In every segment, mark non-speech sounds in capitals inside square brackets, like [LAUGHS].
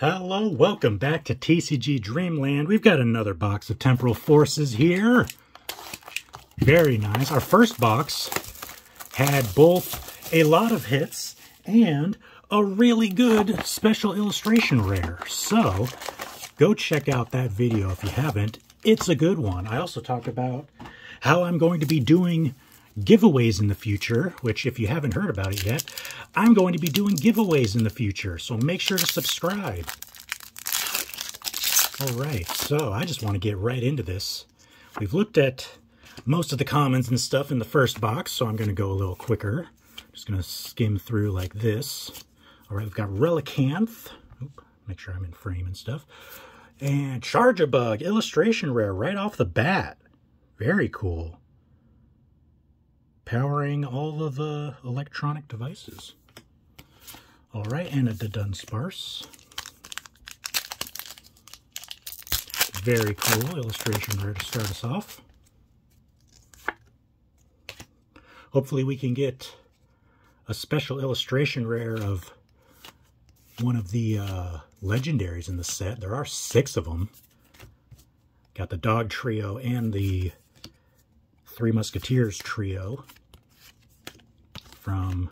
Hello, welcome back to TCG Dreamland. We've got another box of Temporal Forces here. Very nice. Our first box had both a lot of hits and a really good special illustration rare. So, go check out that video if you haven't. It's a good one. I also talked about how I'm going to be doing giveaways in the future, which if you haven't heard about it yet, I'm going to be doing giveaways in the future, so make sure to subscribe. All right, so I just want to get right into this. We've looked at most of the commons and stuff in the first box, so I'm going to go a little quicker. Just going to skim through like this. All right, we've got Relicanth. Oop, make sure I'm in frame and stuff. And Charjabug, illustration rare right off the bat. Very cool powering all of the electronic devices. All right, and a Dunsparce. Very cool illustration there to start us off. Hopefully we can get a special illustration rare of one of the uh, legendaries in the set. There are six of them. Got the Dog Trio and the Three Musketeers Trio from,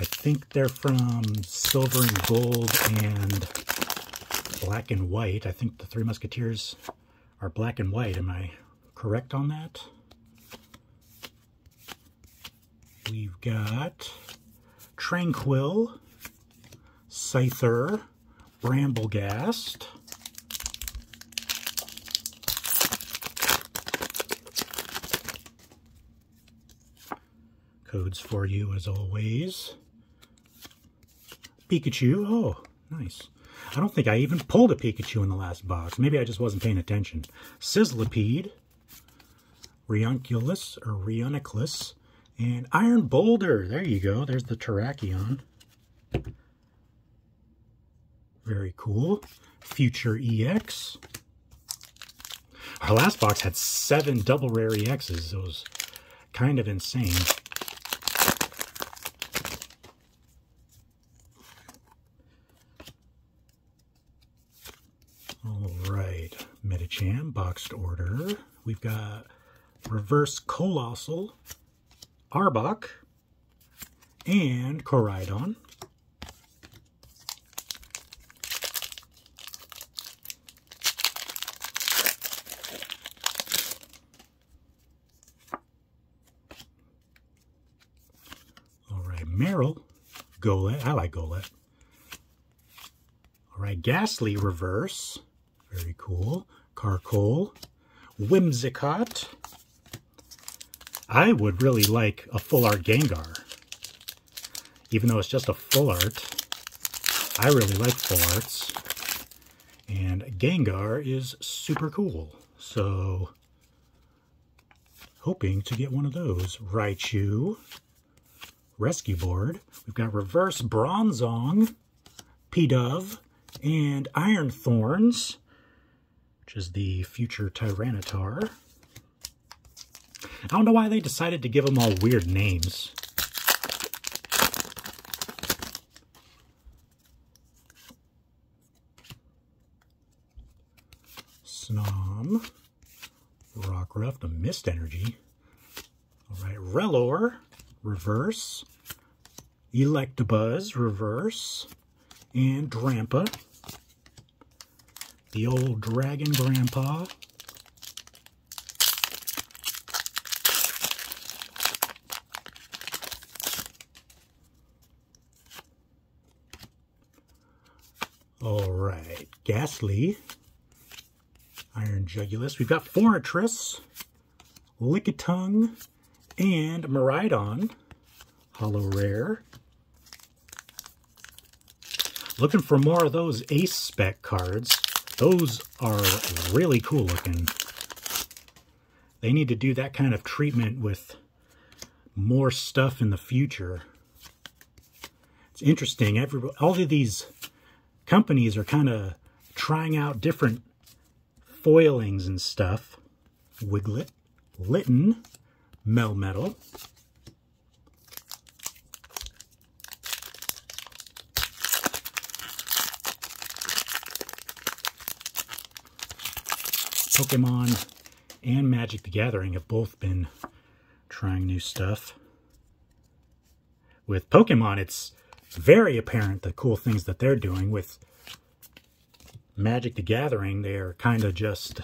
I think they're from Silver and Gold and Black and White. I think the Three Musketeers are black and white. Am I correct on that? We've got Tranquill, Scyther, Brambleghast, codes for you as always. Pikachu. Oh, nice. I don't think I even pulled a Pikachu in the last box. Maybe I just wasn't paying attention. Sizzlipede, Rhioculus, or Rhioniclus, and Iron Boulder. There you go. There's the Terrakion. Very cool. Future EX. Our last box had seven double rare EXs. It was kind of insane. Medicham, boxed order. We've got Reverse Coalossal, Arbok, and Koraidon. All right, Marill, Golett. I like Golett. All right, Gastly Reverse. Very cool. Carkol, Whimsicott. I would really like a full art Gengar. Even though it's just a full art, I really like full arts. And Gengar is super cool. So, hoping to get one of those. Raichu, Rescue Board. We've got Reverse Bronzong, Pidove, and Iron Thorns which is the future Tyranitar. I don't know why they decided to give them all weird names. Snom, Rockruff, the Mist Energy. All right, Rellor, reverse. Electabuzz, reverse. And Drampa the old dragon grandpa. All right, Gastly, Iron Jugulis. We've got Forretress, Lickitung, and Maridon, Holo Rare. Looking for more of those Ace Spec cards. Those are really cool looking. They need to do that kind of treatment with more stuff in the future. It's interesting. Every, all of these companies are kind of trying out different foilings and stuff. Wiglet, Litten, Melmetal, Pokemon and Magic the Gathering have both been trying new stuff. With Pokemon, it's very apparent the cool things that they're doing. With Magic the Gathering, they're kind of just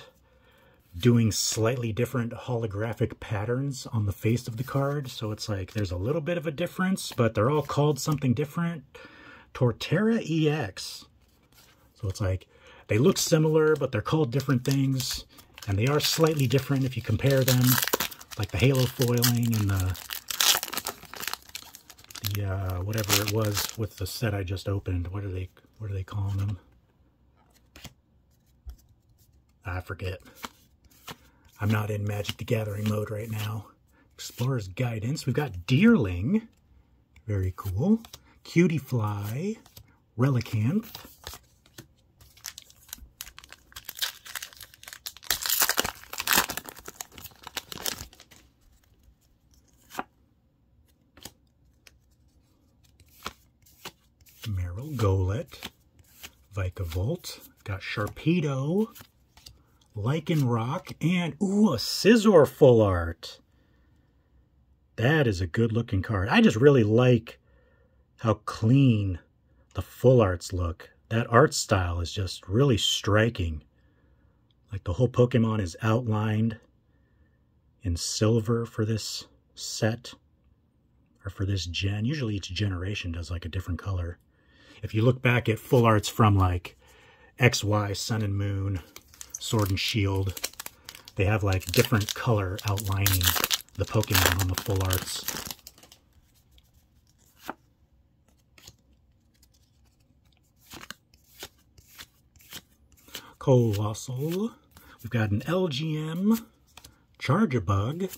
doing slightly different holographic patterns on the face of the card. So it's like there's a little bit of a difference, but they're all called something different. Torterra EX. So it's like they look similar, but they're called different things. And they are slightly different if you compare them, like the halo foiling and the, the uh, whatever it was with the set I just opened. What are they, what are they calling them? I forget. I'm not in Magic the Gathering mode right now. Explorer's Guidance. We've got Deerling. Very cool. Cutiefly. Relicanth. Golett, Vikavolt, got Sharpedo, Lycanroc, and, ooh, a Scizor full art. That is a good looking card. I just really like how clean the full arts look. That art style is just really striking. Like the whole Pokemon is outlined in silver for this set or for this gen. Usually each generation does like a different color. If you look back at full arts from like XY, Sun and Moon, Sword and Shield. They have like different color outlining the Pokemon on the full arts. Coalossal. We've got an Elgyem, Charjabug,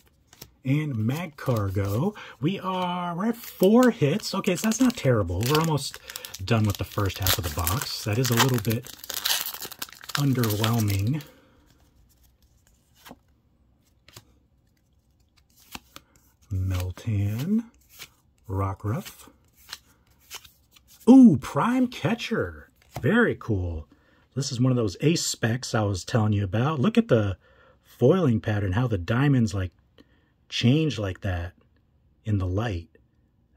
and Magcargo. We are, we're at four hits. Okay, so that's not terrible. We're almost done with the first half of the box. That is a little bit underwhelming. Meltan, Rockruff. Ooh, Prime Catcher. Very cool. This is one of those ace specs I was telling you about. Look at the foiling pattern, how the diamonds like change like that in the light.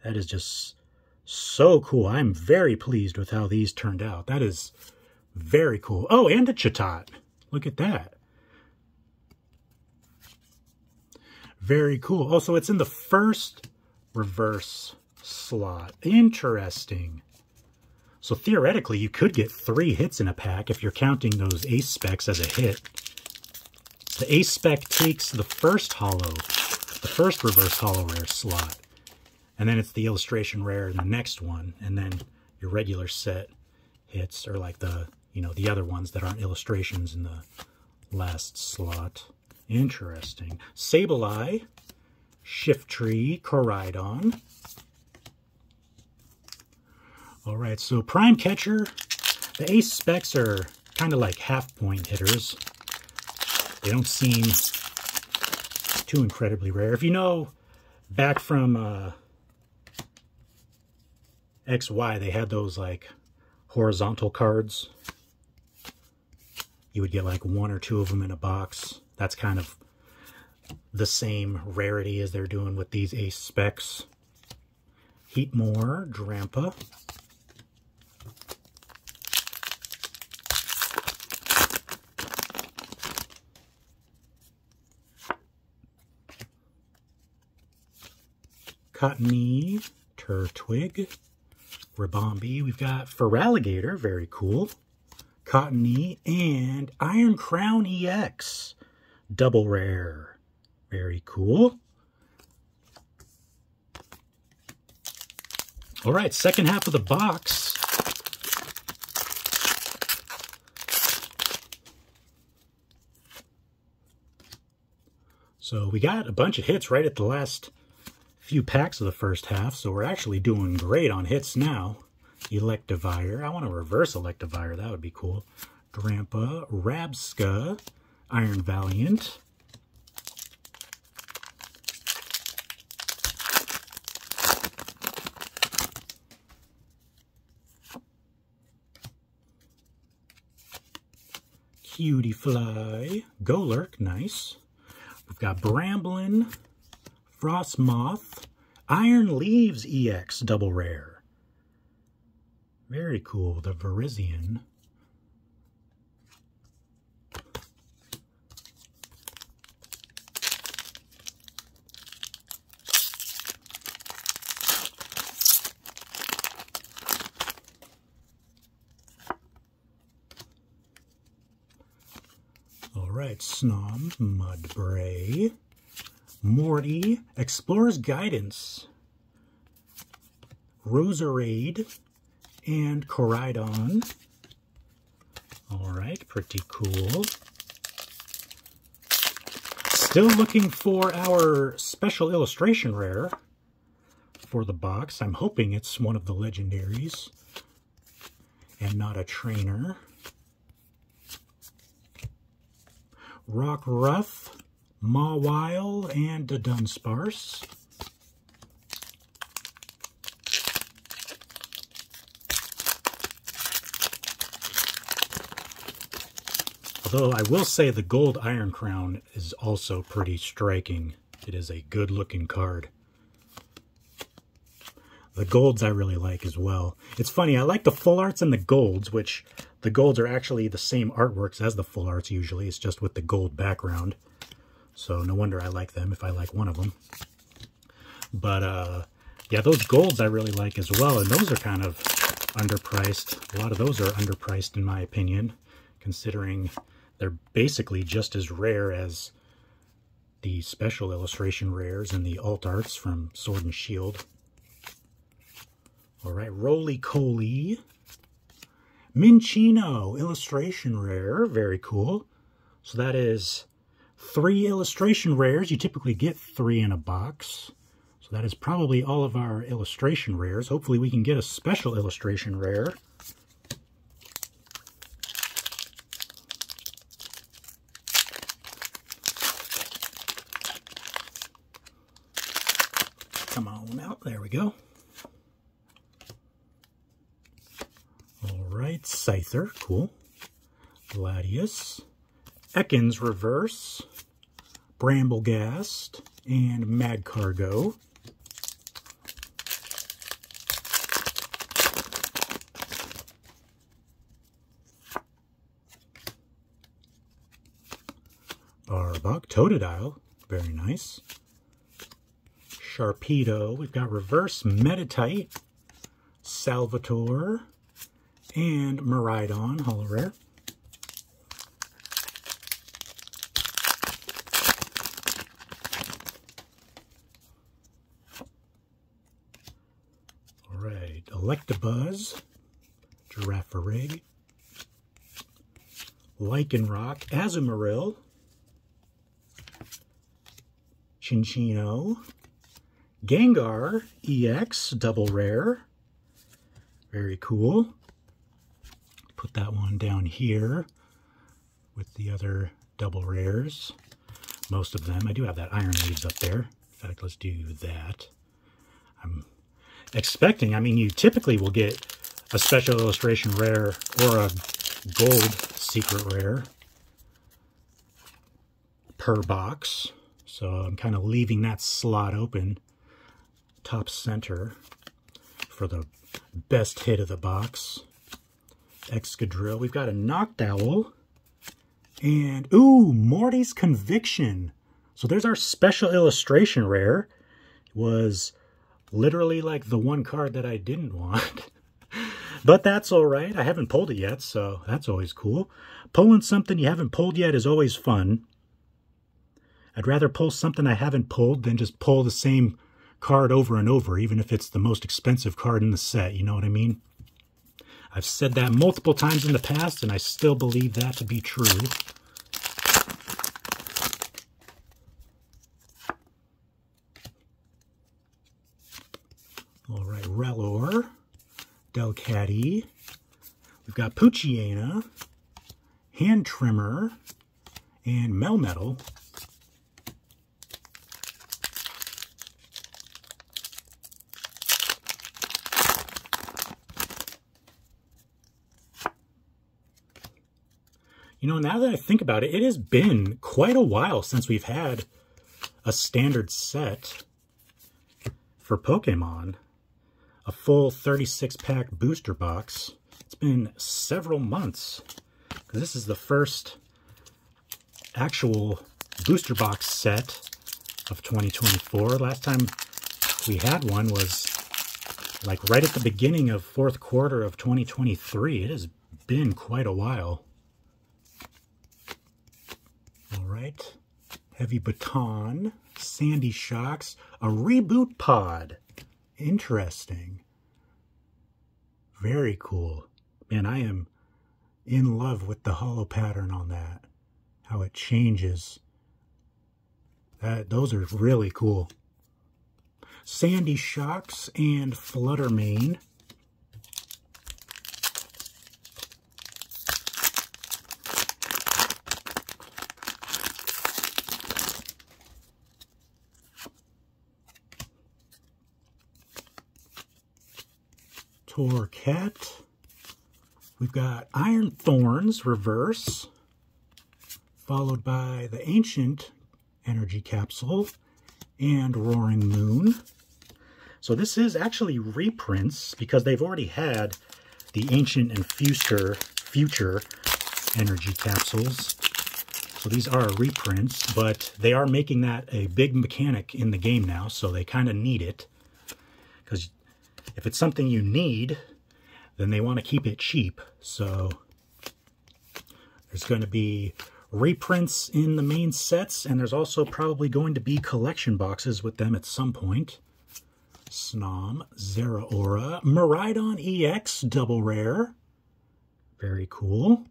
That is just so cool. I'm very pleased with how these turned out. That is very cool. Oh, and a Chatot. Look at that. Very cool. Oh, also, it's in the first reverse slot. Interesting. So theoretically, you could get three hits in a pack if you're counting those ace specs as a hit. The ace spec takes the first holo, the first reverse holo rare slot, and then it's the illustration rare in the next one, and then your regular set hits, or like the you know, the other ones that aren't illustrations in the last slot. Interesting. Sableye, Shiftry, Koraidon. All right, so Prime Catcher, the ace specs are kind of like half-point hitters. They don't seem too incredibly rare. If you know, back from uh, XY, they had those like horizontal cards you would get like one or two of them in a box. That's kind of the same rarity as they're doing with these Ace specs. Heatmor, Drampa. Cottonee, Turtwig, Ribombee. We've got Feraligatr, very cool. Cottonee, and Iron Crown EX. Double rare. Very cool. All right, second half of the box. So we got a bunch of hits right at the last few packs of the first half, so we're actually doing great on hits now. Electivire. I want to reverse Electivire. That would be cool. Drampa, Rabsca, Iron Valiant. Cutie Fly, Golurk, nice. We've got Bramblin, Frosmoth, Iron Leaves EX, double rare. Very cool, the Virizion. All right, Snom, Mudbray, Morty, Explorer's Guidance, Roserade, and Koraidon. All right, pretty cool. Still looking for our special illustration rare for the box. I'm hoping it's one of the legendaries and not a trainer. Rock Rockruff, Mawile, and the Dunsparce. Although I will say the gold Iron Crown is also pretty striking. It is a good looking card. The golds I really like as well. It's funny, I like the full arts and the golds, which the golds are actually the same artworks as the full arts usually. It's just with the gold background. So no wonder I like them if I like one of them. But uh, yeah, those golds I really like as well. And those are kind of underpriced. A lot of those are underpriced in my opinion, considering they're basically just as rare as the special illustration rares and the alt arts from Sword and Shield. All right, Rolycoly. Minccino illustration rare. Very cool. So that is three illustration rares. You typically get three in a box. So that is probably all of our illustration rares. Hopefully we can get a special illustration rare. Come on out. There we go. All right, Scyther, cool. Gladius, Ekans Reverse, Brambleghast, and Magcargo. Arbok, Totodile, very nice. Sharpedo, we've got Reverse Metatite, Salvatore, and Maridon, Holo Rare. All Electabuzz, Girafarig, Lycanroc, Azumarill, Cinccino, Gengar EX, double rare. Very cool put that one down here with the other double rares. Most of them. I do have that Iron Leaves up there. In fact, let's do that. I'm expecting, I mean, you typically will get a special illustration rare or a gold secret rare per box. So I'm kind of leaving that slot open top center for the best hit of the box. Excadrill. We've got a Noctowl. And, ooh, Morty's Conviction. So there's our special illustration rare. It was literally like the one card that I didn't want. [LAUGHS] but that's all right. I haven't pulled it yet, so that's always cool. Pulling something you haven't pulled yet is always fun. I'd rather pull something I haven't pulled than just pull the same card over and over, even if it's the most expensive card in the set, you know what I mean? I've said that multiple times in the past, and I still believe that to be true. All right, Rellor, Delcatty. We've got Poochyena, Hand Trimmer, and Melmetal. You know, now that I think about it, it has been quite a while since we've had a standard set for Pokemon. A full 36-pack booster box. It's been several months. This is the first actual booster box set of 2024. Last time we had one was like right at the beginning of fourth quarter of 2023. It has been quite a while. All right. Heavy Baton, Sandy Shocks, a reboot pod. Interesting. Very cool. Man, I am in love with the holo pattern on that. How it changes. That, those are really cool. Sandy Shocks and Flutter Mane. Torracat. We've got Iron Thorns reverse, followed by the Ancient Energy Capsule and Roaring Moon. So this is actually reprints because they've already had the Ancient and Future, Future Energy Capsules. So these are reprints, but they are making that a big mechanic in the game now, so they kind of need it. Because if it's something you need, then they want to keep it cheap. So there's going to be reprints in the main sets, and there's also probably going to be collection boxes with them at some point. Snom, Zeraora, Maridon EX, double rare. Very cool.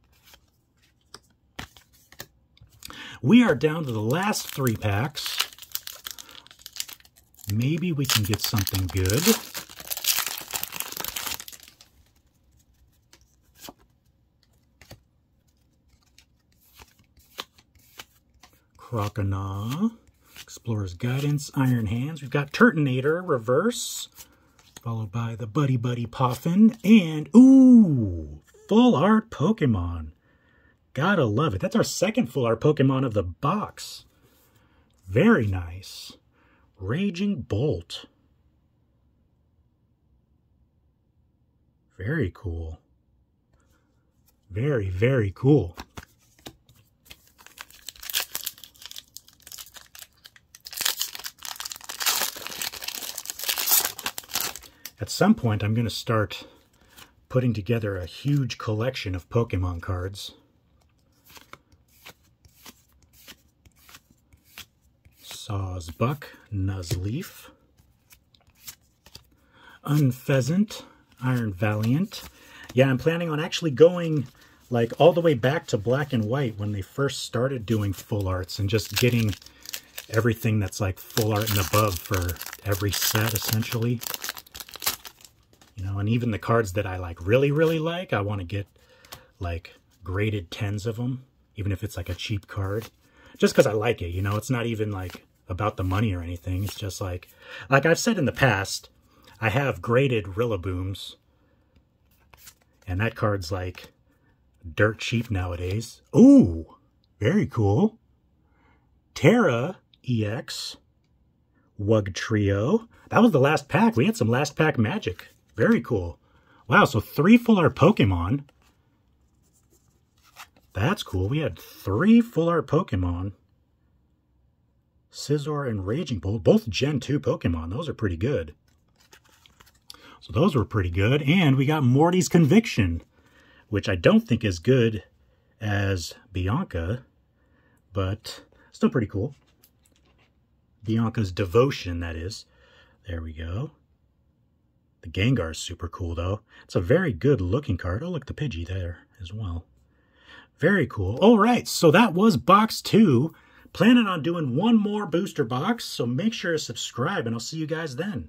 We are down to the last three packs. Maybe we can get something good. Croconaw, Explorer's Guidance, Iron Hands. We've got Turtonator, Reverse, followed by the Buddy Buddy Poffin, and, ooh, Full Art Pokemon. Gotta love it. That's our second Full Art Pokemon of the box. Very nice. Raging Bolt. Very cool. Very, very cool. At some point, I'm going to start putting together a huge collection of Pokemon cards. Sawsbuck, Nuzleaf, Unfezant, Iron Valiant. Yeah, I'm planning on actually going like all the way back to black and white when they first started doing full arts and just getting everything that's like full art and above for every set essentially. Even the cards that I like really, really like, I want to get like graded tens of them, even if it's like a cheap card. Just because I like it, you know, it's not even like about the money or anything. It's just like, like I've said in the past, I have graded Rillabooms, and that card's like dirt cheap nowadays. Ooh, very cool. Terra EX, Wugtrio. That was the last pack. We had some last pack magic. Very cool. Wow, so three full art Pokemon. That's cool. We had three full art Pokemon. Scizor and Raging Bolt, both Gen 2 Pokemon. Those are pretty good. So those were pretty good. And we got Morty's Conviction, which I don't think is good as Bianca, but still pretty cool. Bianca's Devotion, that is. There we go. The Gengar is super cool, though. It's a very good looking card. Oh, look, the Pidgey there as well. Very cool. All right, so that was box two. Planning on doing one more booster box, so make sure to subscribe, and I'll see you guys then.